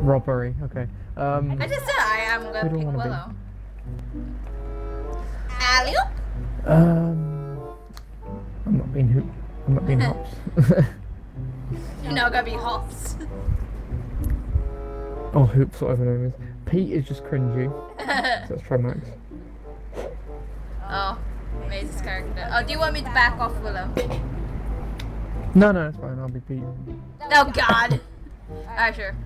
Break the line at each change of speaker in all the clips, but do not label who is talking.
Robbery. Okay. Um.
I just said I am gonna pick
be.
Willow. Alley
Um. I'm not being hoop. I'm not being hops.
You're not gonna be hops.
oh, hoops, whatever her name is. Pete is just cringy. So let's try Max.
oh, Maze's character. Oh, do you want me to back off Willow?
No, no, it's fine. I'll be Pete.
Oh God. Alright, sure.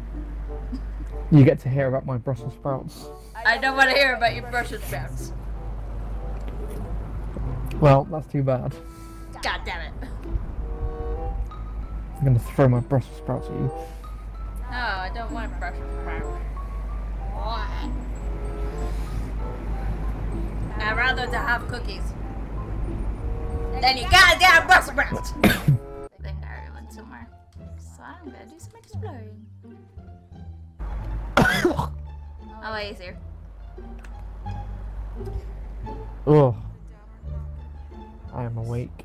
You get to hear about my Brussels sprouts.
I don't want to hear about your Brussels sprouts.
Well, that's too bad.
God damn it.
I'm gonna throw my Brussels sprouts at you.
No, I don't want Brussels sprouts. Why? I'd rather to have cookies. Than you goddamn Brussels sprouts. I think I already went somewhere. So I'm gonna do some exploring. oh, wait, he's here.
Ugh. I am awake.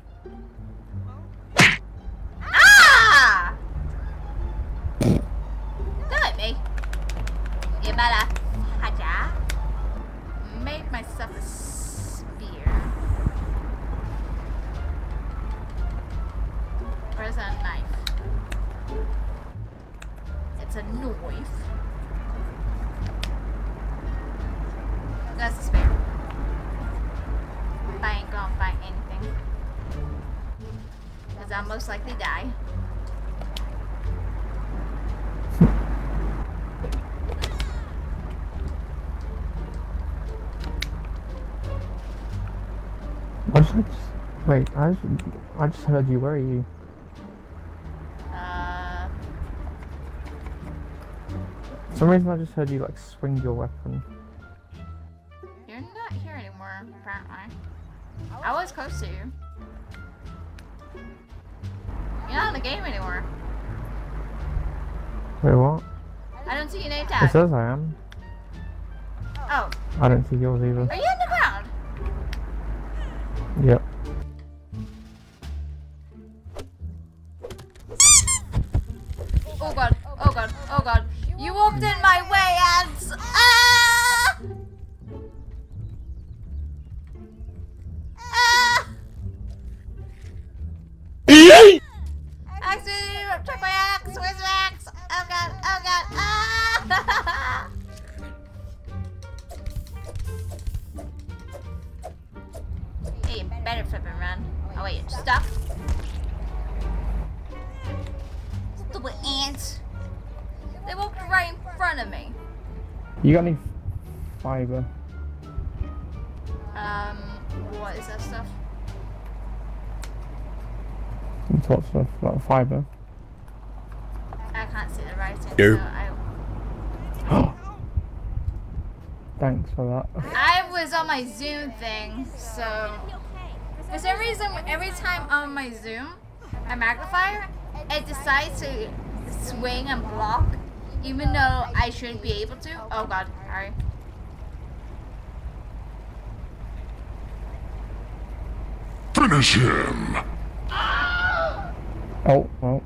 Most likely die.
I just, wait. I just, I just heard you. Where are you?
Uh,
For some reason, I just heard you like swing your weapon.
you're not here anymore, apparently. I was close to you. You're not in the game anymore.
Wait, what?
I don't see your name tag.
It says I am.
Oh,
I don't see yours either.
are you in the ground?
Yep.
Oh god, oh god, oh god. You walked in my way and... You
got any fiber?
Um, what is that stuff?
Some sorts of like fiber.
I can't see the writing.
Nope.
So I,
Thanks for that.
I was on my Zoom thing, so for some reason, every time on my Zoom, my magnifier, it decides to swing and block, even though I shouldn't be able to. Oh god, sorry.
Finish him!
Oh, well.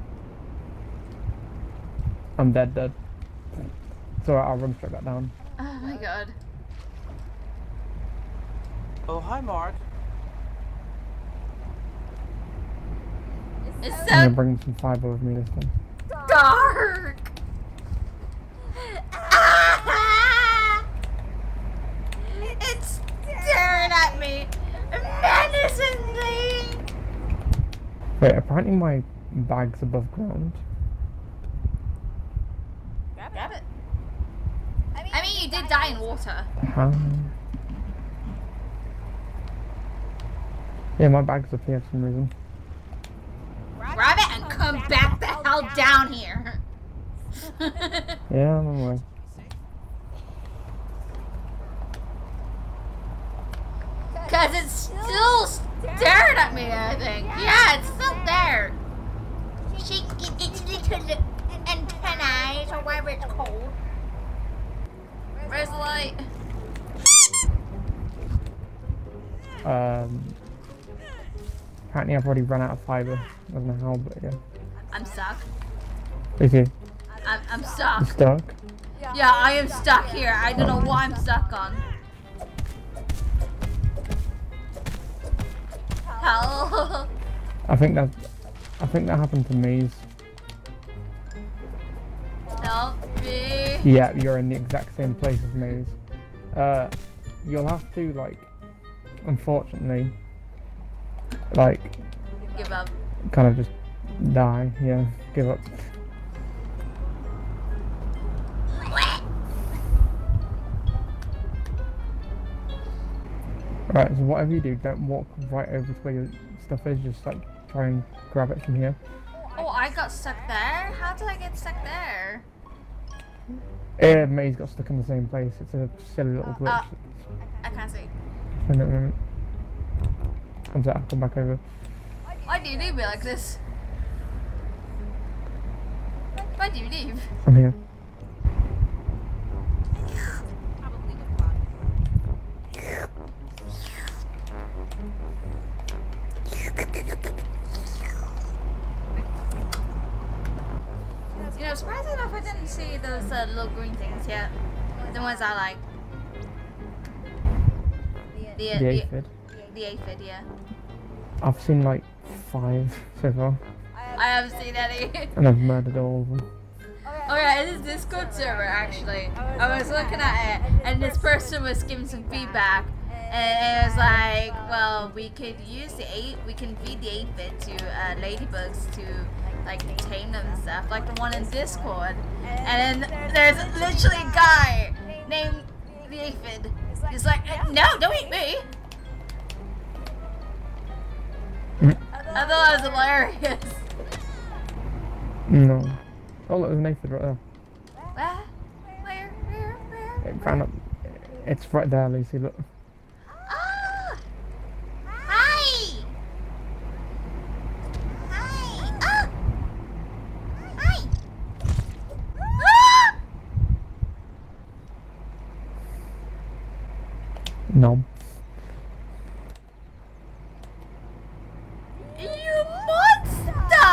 I'm dead, dead. It's alright, I'll run straight back down.
Oh my god.
Oh, hi, Mark.
It's
I'm gonna bring some fiber with me this time.
dark. Ah! It's staring at me menacingly.
Wait, apparently my bag's above ground.
Grab it. I mean, you did die in water.
Um, yeah, my bag's up here for some reason.
Grab it and come back the hell down here.
Yeah, I'm on my way.
Cause it's still staring at me, I think. Yeah, it's still there. She it's little antennae or whatever it's called. Where's the light?
Um, apparently I've already run out of fiber. I don't know how, but yeah.
I'm stuck.
Okay,
I'm, I'm
you
stuck.
stuck?
Yeah, I am stuck here. I don't know what I'm stuck on. Help!
I think that I think that happened to me.
Help me!
Yeah, you're in the exact same place as Maze. Uh, you'll have to like, unfortunately, like,
Give up.
kind of just die. Yeah, give up. Right, so whatever you do, don't walk right over to where your stuff is. Just like try and grab it from here.
Oh, I got stuck there? How did I get stuck there?
Eh, Maze got stuck in the same place. It's a silly little glitch.
Uh, I can't see.
Wait a minute. Comes out, come back over.
Why do you leave me like this? Why do you leave?
I'm here.
You know, surprised enough, I didn't see those uh, little green things yet. The ones I like. The, uh,
The
the,
aphid.
the aphid, yeah.
I've seen like five so far,
I haven't seen any.
and I've murdered all of them.
Oh yeah, it is Discord server actually. I was looking at it, and this person was giving some feedback, and it was like, well, we could use the eight, we can feed the aphid to uh, ladybugs to like tame them and stuff, like the one in Discord. And then there's literally a guy named the aphid. He's like, no, don't eat me. I thought that was hilarious.
No. Oh look, there's an aphid right there.
Where? Where? Where? Where?
It ran up. It's right there, Lucy. Look.
Ah! Hi! Hi! Ah! Hi! Ah!
No.
You monster!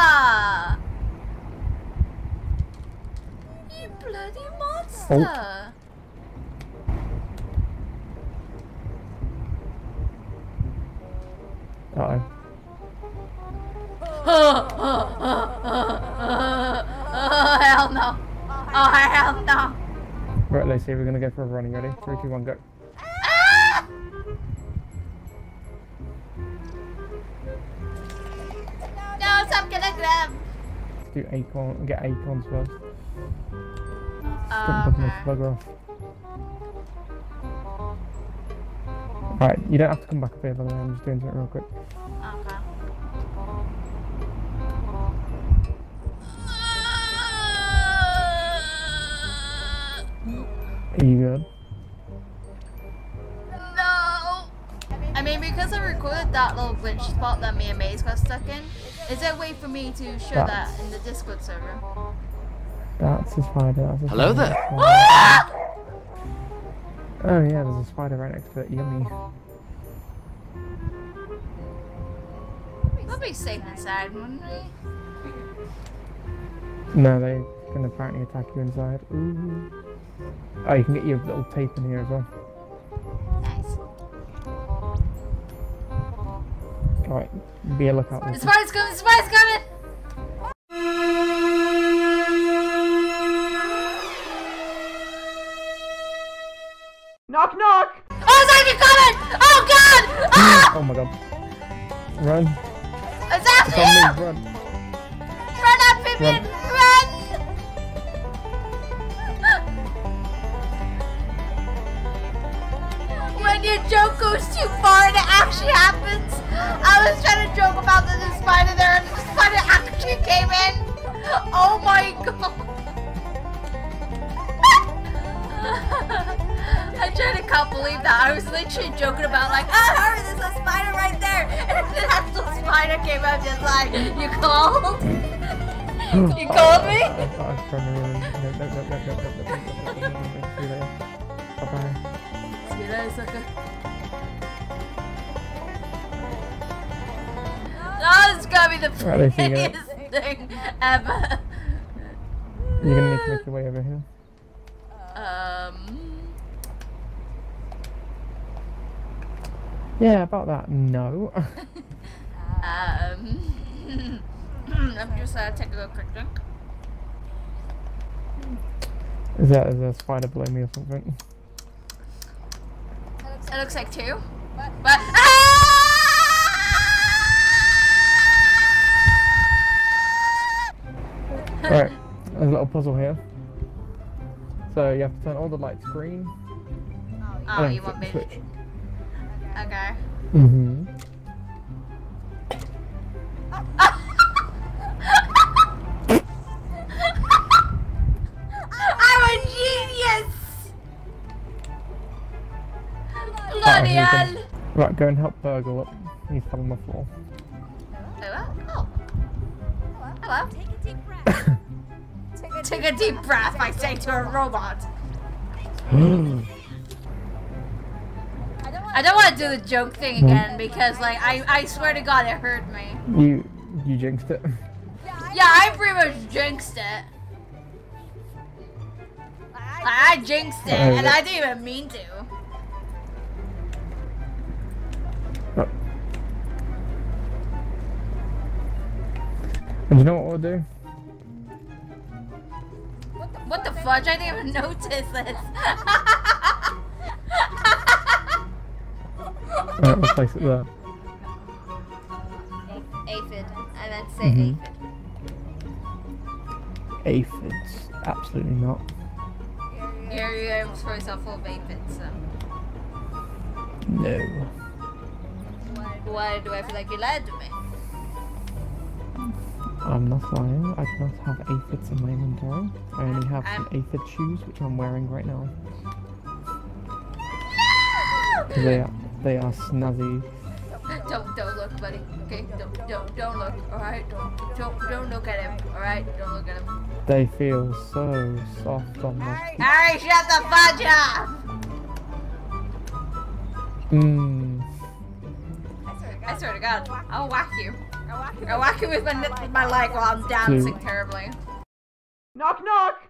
You bloody monster!
Uh oh.
oh, hell no! Oh, hell no!
Right, Lucy, we're gonna go for a running. Ready? Three, two, one, go.
Ah! No, grab!
Let's do acorn. Get acorns first.
Uh,
Stop bugging this
Okay.
bugger off. Right, you don't have to come back up here, by the way. I'm just doing something real quick.
Okay.
Are you good?
No! I mean, because I recorded that little glitch spot that me and Maze got stuck in, is there a way for me to show that in the Discord server?
That's a spider. That's a
Hello
spider,
there.
that's a spider.
Ah!
Oh yeah, there's a spider right next to it. Yummy.
We'll be safe inside, wouldn't we?
No, they can apparently attack you inside. Ooh. Oh, you can get your little tape in here as well.
Nice.
Alright, be a lookout.
The spider's coming! The spider's coming!
Knock knock!
Oh, it's actually coming! Oh god! Ah!
Oh my god. Run.
It's
It's
after
on me,
you!
run.
Run, amphibian! Run! When your joke goes too far and it actually happens. I was trying to joke about the, the spider there and the spider actually came in. I was literally joking about like, ah, Harvey, there's a spider right there, and then that little spider came up just like, you called? you called me?
Bye. Bye. See you later,
sucker. That is gonna be the funniest thing ever.
You're gonna need to make your way over here. Yeah, about that. No.
Um, me just uh, take a little quick drink.
is that is that a spider below me or something?
It looks like two. But ah!
Alright, there's a little puzzle here. So you have to turn all the lights green.
Oh, you want me?
Switch.
Okay.
Mm-hmm.
I'm a genius! Bloody
Uh-oh,
hell!
Right, go and help Burgle up. He's fell on the floor.
Hello? Oh. Hello?
Take a deep breath.
Take a deep breath, I say to a robot. I don't want to do the joke thing hmm. again because, like, I, I swear to God, it hurt me.
you you jinxed it.
Yeah, I pretty much jinxed it. I jinxed it, and I didn't even mean to.
Uh, oh. And you know what we'll do?
What the fudge? I didn't even notice this.
Alright, we'll place it there.
Aphid. I meant to say
Mhm.
aphid.
Aphids. Absolutely not.
You're, you're for yourself full of aphids, so.
No.
Why do I feel like you lied to me?
I'm not lying. I do not have aphids in my inventory. I only have some aphid shoes, which I'm wearing right now. They are, they are snazzy.
Don't don't look, buddy. Okay, don't don't don't look. All right, don't don't don't look at him. All right, don't look at him.
They feel so soft on the.
All right, shut the fudge up.
Mmm.
I swear to God, I'll whack you. I'll whack you with my with my leg while I'm dancing terribly.
Knock knock!